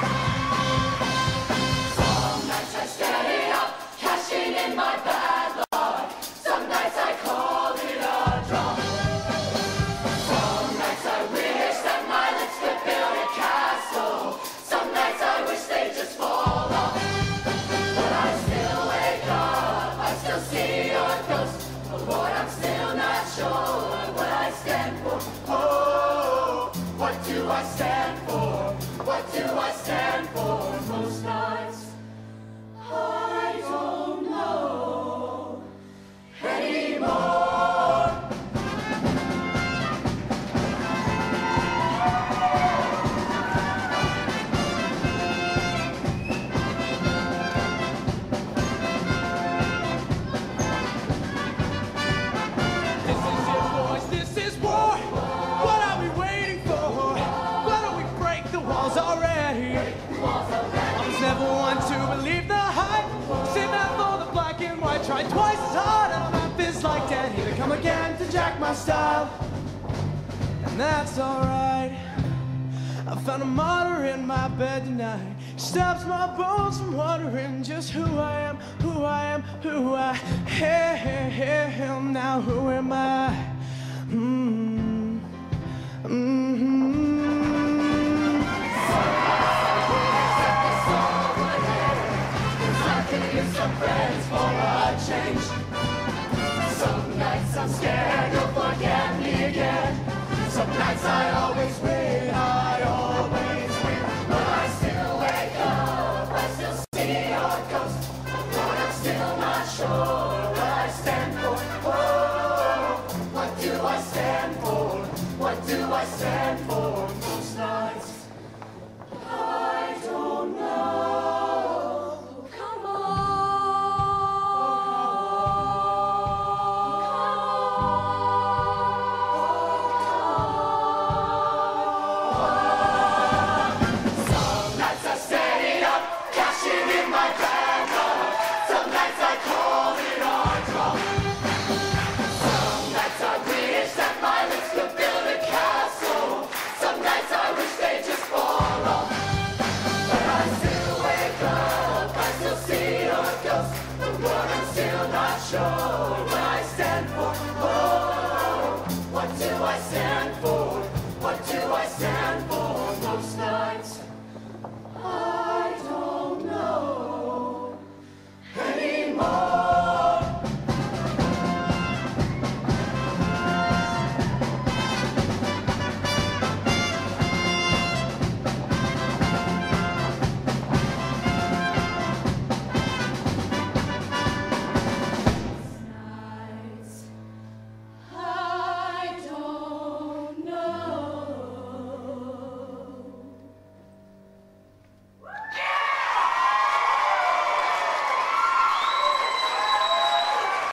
Some Most was one to believe the hype. Save that for the black and white. Tried twice as hard, and my fist like dead. Here to come again to jack my style, and that's alright. I found a martyr in my bed tonight. Stops my bones from wondering just who I am, who I am, who I am. Now who am I? Mm. Mm-hmm. need some friends for a change. Some nights I'm scared you'll forget me again. Some nights I always will.